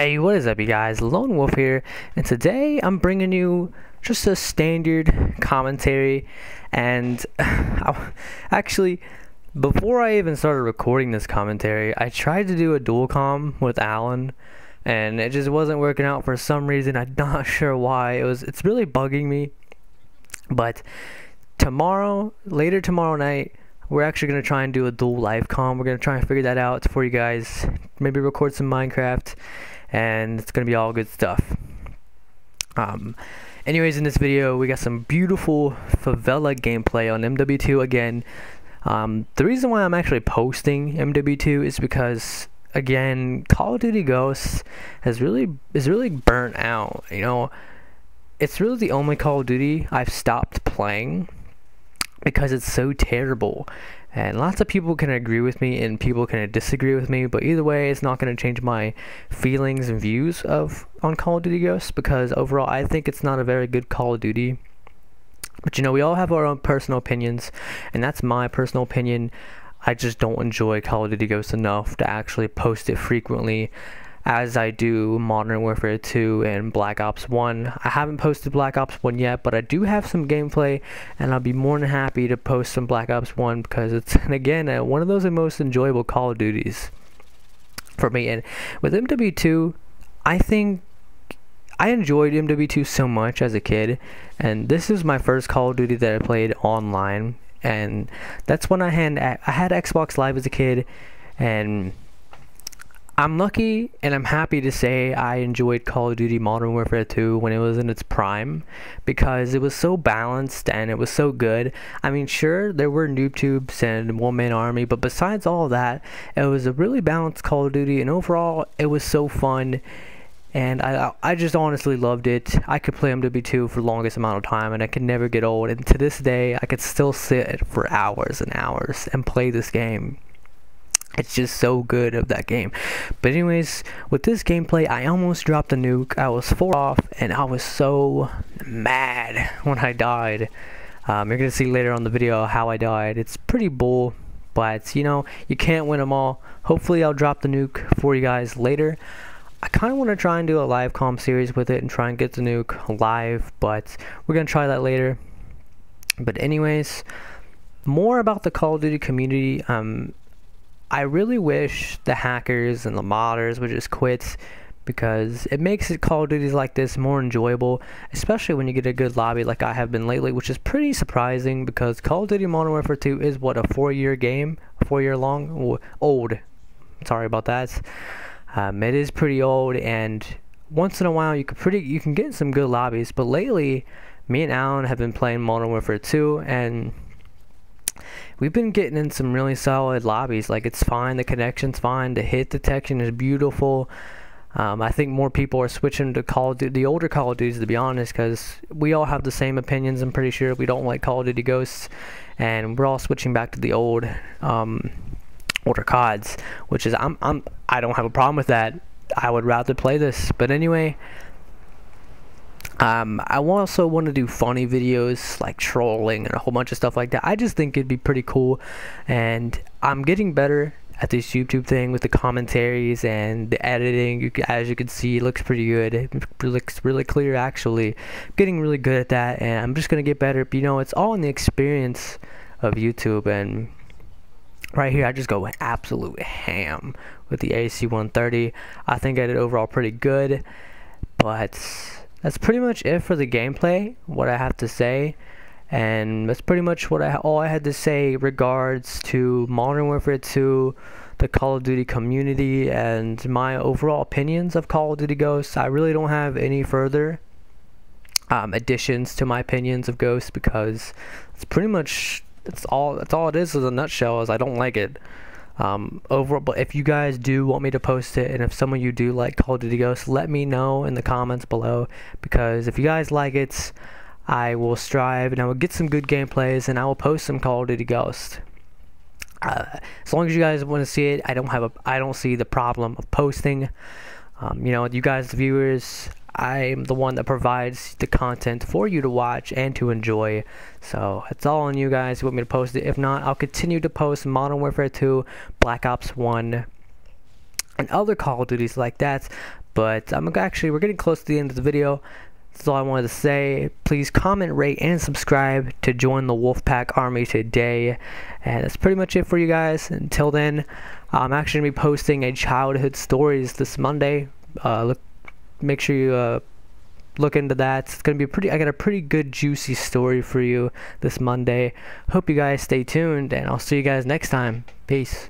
Hey, what is up, you guys? Lone Wolf here, and today I'm bringing you just a standard commentary. And actually, before I even started recording this commentary, I tried to do a dual com with Alan, and it just wasn't working out for some reason. I'm not sure why. It was. It's really bugging me. But tomorrow, later tomorrow night, we're actually going to try and do a dual live com. We're going to try and figure that out for you guys. Maybe record some Minecraft. And it's going to be all good stuff. Um, anyways, in this video, we got some beautiful favela gameplay on MW2 again. Um, the reason why I'm actually posting MW2 is because again, Call of Duty Ghosts has really is really burnt out. You know, it's really the only Call of Duty I've stopped playing because it's so terrible. And lots of people can agree with me and people can disagree with me, but either way, it's not going to change my feelings and views of on Call of Duty Ghosts because overall, I think it's not a very good Call of Duty. But you know, we all have our own personal opinions, and that's my personal opinion. I just don't enjoy Call of Duty Ghosts enough to actually post it frequently as I do Modern Warfare 2 and Black Ops 1. I haven't posted Black Ops 1 yet, but I do have some gameplay, and I'll be more than happy to post some Black Ops 1 because it's, and again, uh, one of those most enjoyable Call of Duties for me. And with MW2, I think I enjoyed MW2 so much as a kid, and this is my first Call of Duty that I played online, and that's when I had I had Xbox Live as a kid, and I'm lucky and I'm happy to say I enjoyed Call of Duty Modern Warfare 2 when it was in its prime because it was so balanced and it was so good. I mean, sure, there were noob tubes and one man army, but besides all that, it was a really balanced Call of Duty and overall, it was so fun. And I, I just honestly loved it. I could play MW2 for the longest amount of time and I could never get old. And to this day, I could still sit for hours and hours and play this game. It's just so good of that game. But anyways, with this gameplay, I almost dropped the nuke. I was four off, and I was so mad when I died. Um, you're to see later on the video how I died. It's pretty bull, but, you know, you can't win them all. Hopefully, I'll drop the nuke for you guys later. I kind of want to try and do a live com series with it and try and get the nuke live, but we're to try that later. But anyways, more about the Call of Duty community. Um, I really wish the hackers and the modders would just quit because it makes it Call of Duties like this more enjoyable, especially when you get a good lobby like I have been lately, which is pretty surprising because Call of Duty Modern Warfare 2 is what a four-year game, four-year long, old. Sorry about that. Um, it is pretty old, and once in a while you can pretty you can get some good lobbies. But lately, me and Alan have been playing Modern Warfare 2, and we've been getting in some really solid lobbies. Like it's fine, the connection's fine, the hit detection is beautiful. Um, I think more people are switching to Call of Duty, the older Call of Duties, to be honest, because we all have the same opinions. I'm pretty sure we don't like Call of Duty Ghosts, and we're all switching back to the old, um, older CODs, which is I'm I'm I don't have a problem with that. I would rather play this, but anyway, um, I also want to do funny videos like trolling and a whole bunch of stuff like that. I just think it'd be pretty cool, and I'm getting better at this YouTube thing with the commentaries and the editing. You, as you can see, it looks pretty good. It looks really clear, actually. I'm getting really good at that, and I'm just gonna get better. But, you know, it's all in the experience of YouTube, and right here, I just go absolute ham with the AC-130. I think I did overall pretty good, but that's pretty much it for the gameplay, what I have to say. And that's pretty much what I all I had to say regards to Modern Warfare 2, the Call of Duty community, and my overall opinions of Call of Duty Ghosts. I really don't have any further um, additions to my opinions of Ghosts because it's pretty much that's all that's all it is in a nutshell. Is I don't like it. Um, overall, but if you guys do want me to post it, and if some of you do like Call of Duty Ghosts, let me know in the comments below. Because if you guys like it, I will strive and I will get some good gameplays, and I will post some Call of Duty Ghosts. Uh, as long as you guys want to see it, I don't have a, I don't see the problem of posting. Um, you know, you guys, the viewers, I'm the one that provides the content for you to watch and to enjoy. So it's all on you guys. You want me to post it? If not, I'll continue to post Modern Warfare 2, Black Ops 1, and other Call of Duties like that. But I'm actually we're getting close to the end of the video. That's all I wanted to say. Please comment, rate, and subscribe to join the Wolfpack Army today. And that's pretty much it for you guys. Until then, I'm actually going to be posting a childhood stories this Monday. Uh, look, make sure you uh, look into that. It's to be pretty, I got a pretty good juicy story for you this Monday. Hope you guys stay tuned, and I'll see you guys next time. Peace.